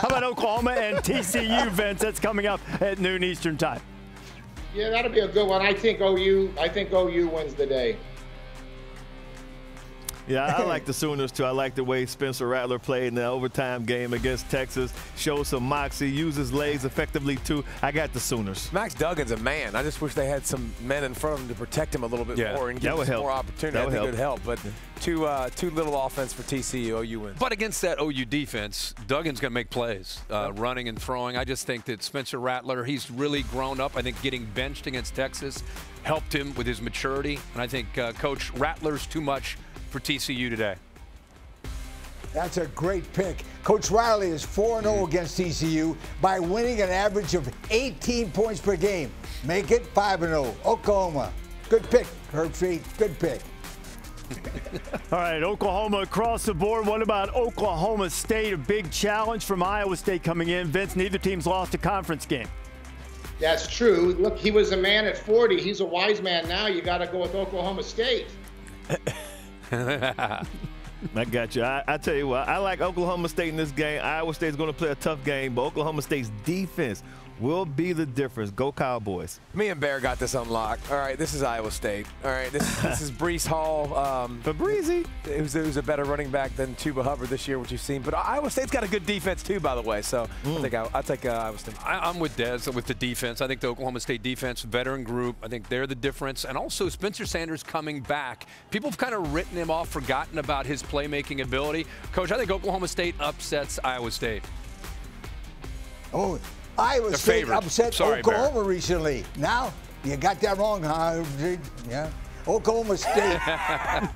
How about Oklahoma and TCU, Vince? That's coming up at noon Eastern time. Yeah, that'll be a good one. I think OU. I think OU wins the day. Yeah, I like the Sooners too. I like the way Spencer Rattler played in the overtime game against Texas. Shows some moxie, uses legs effectively too. I got the Sooners. Max Duggan's a man. I just wish they had some men in front of him to protect him a little bit Yeah, more and give him help. more opportunity. That I would think help. it help. But too uh, too little offense for TCU. OU wins. But against that OU defense, Duggan's going to make plays, uh, running and throwing. I just think that Spencer Rattler, he's really grown up. I think getting benched against Texas helped him with his maturity. And I think uh, Coach Rattler's too much for TCU today. That's a great pick. Coach Riley is 4 0 mm. against TCU by winning an average of 18 points per game. Make it 5 0. Oklahoma. Good pick, Herbstreit. Good pick. All right, Oklahoma across the board. What about Oklahoma State? A big challenge from Iowa State coming in. Vince, neither team's lost a conference game. That's true. Look, he was a man at 40. He's a wise man now. You got to go with Oklahoma State. I got you. I, I tell you what, I like Oklahoma State in this game. Iowa State's going to play a tough game, but Oklahoma State's defense will be the difference. Go Cowboys. Me and Bear got this unlocked. All right, this is Iowa State. All right, this, this is Breece Hall. Um, For Breezy. who's, who's a better running back than Chuba Hubbard this year, which you've seen. But Iowa State's got a good defense too, by the way. So I think I, I'll take uh, Iowa State. I, I'm with Dez with the defense. I think the Oklahoma State defense, veteran group, I think they're the difference. And also Spencer Sanders coming back. People have kind of written him off, forgotten about his playmaking ability. Coach, I think Oklahoma State upsets Iowa State. Oh, Iowa The State favorite. upset Sorry, Oklahoma recently. Now, you got that wrong, huh? Yeah. Oklahoma State.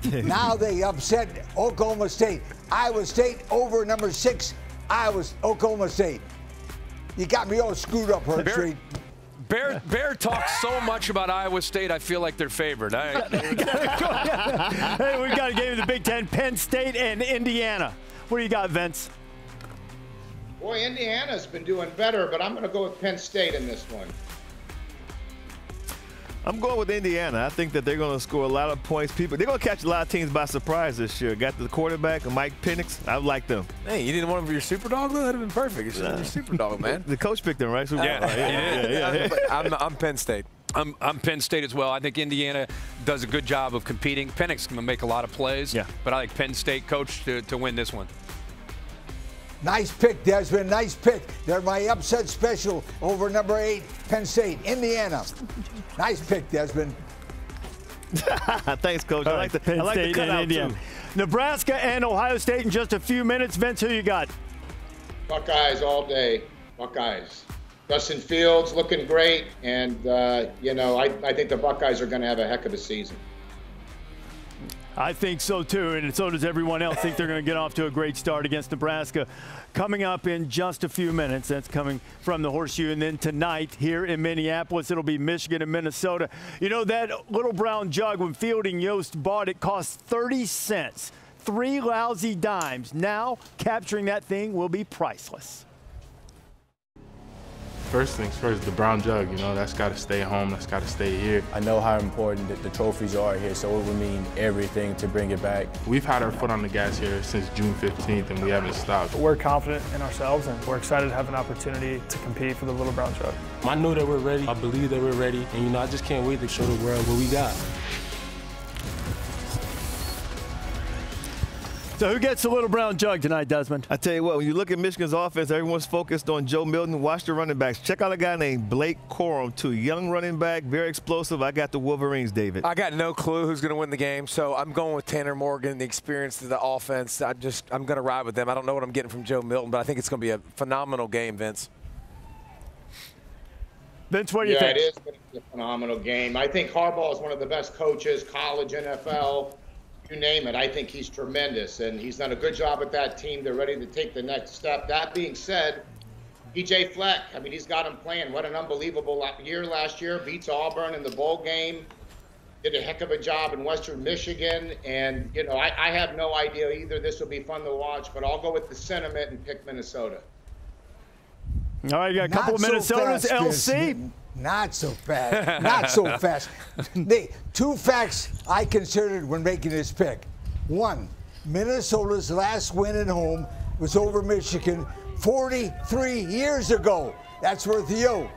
now they upset Oklahoma State. Iowa State over number six, Iowa, Oklahoma State. You got me all screwed up, Herb Bear- Street. Bear, Bear talks so much about Iowa State, I feel like they're favored. I, hey, we've got a game of the Big Ten, Penn State and Indiana. What do you got, Vince? Boy, Indiana's been doing better, but I'm going to go with Penn State in this one. I'm going with Indiana. I think that they're going to score a lot of points. People, they're going to catch a lot of teams by surprise this year. Got the quarterback, Mike Penix. I like them. Hey, you didn't want him for your super dog though? That'd have been perfect. You should have your super dog, man. The coach picked them, right? So- Yeah, he did. yeah, yeah, yeah. I'm, I'm Penn State. I'm, I'm Penn State as well. I think Indiana does a good job of competing. Penix going to make a lot of plays. Yeah. But I like Penn State coach to, to win this one. Nice pick, Desmond. Nice pick. They're my upset special over number eight, Penn State, Indiana. Nice pick, Desmond. Thanks, coach. I like right, the, Penn I like the State and cutout, Indiana. too. Nebraska and Ohio State in just a few minutes. Vince, who you got? Buckeyes all day. Buckeyes. Justin Fields looking great, and uh, you know I, I think the Buckeyes are going to have a heck of a season. I think so too, and so does everyone else. think they're going to get off to a great start against Nebraska. Coming up in just a few minutes, that's coming from the Horseshoe, and then tonight here in Minneapolis, it'll be Michigan and Minnesota. You know that little brown jug when Fielding Yost bought it cost 30 cents, three lousy dimes. Now capturing that thing will be priceless. First things first, the brown jug, you know, that's got to stay home, that's got to stay here. I know how important the, the trophies are here, so it would mean everything to bring it back. We've had our foot on the gas here since June 15th, and we haven't stopped. We're confident in ourselves and we're excited to have an opportunity to compete for the Little Brown Jug. I know that we're ready. I believe that we're ready. And, you know, I just can't wait to show the world what we got. So who gets the little brown jug tonight, Desmond? I tell you what, when you look at Michigan's offense, everyone's focused on Joe Milton. Watch the running backs. Check out a guy named Blake Corum, too. Young running back, very explosive. I got the Wolverines, David. I got no clue who's going to win the game, so I'm going with Tanner Morgan, the experience of the offense. I just I'm going to ride with them. I don't know what I'm getting from Joe Milton, but I think it's going to be a phenomenal game, Vince. Vince, what do you yeah, think? it is going to be a phenomenal game. I think Harbaugh is one of the best coaches, college, NFL, you name it. I think he's tremendous, and he's done a good job with that team. They're ready to take the next step. That being said, PJ Fleck, I mean, he's got him playing. What an unbelievable year last year. Beats Auburn in the bowl game. Did a heck of a job in Western Michigan. And, you know, I, I have no idea either. This will be fun to watch, but I'll go with the sentiment and pick Minnesota. All right, you got a couple Not of so Minnesotas. fast, LC. Not so fast. Not so fast. They, two facts I considered when making this pick. One, Minnesota's last win at home was over Michigan 43 years ago. That's worth you.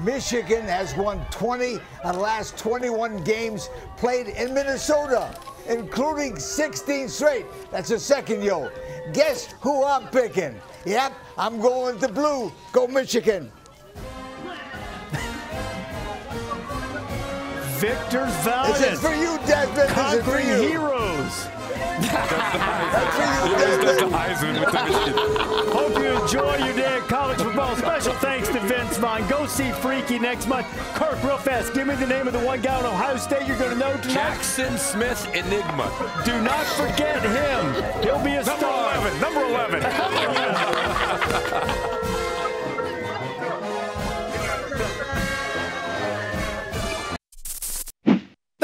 Michigan has won 20 of the last 21 games played in Minnesota, including 16 straight. That's a second yo. Guess who I'm picking? Yep, I'm going to blue. Go Michigan. Victor's Valiant. This is for you, Desmond. This is for you. Heroes. That's for you, Desmond. Hope you enjoy your day at college football. Special thanks to Vince Vaughn. Go see Freaky next month. Kirk, real fast, give me the name of the one guy on Ohio State you're going to know tonight. Jaxon Smith-Njigba. Do not forget him. He'll be a Number star. 11. Number 11.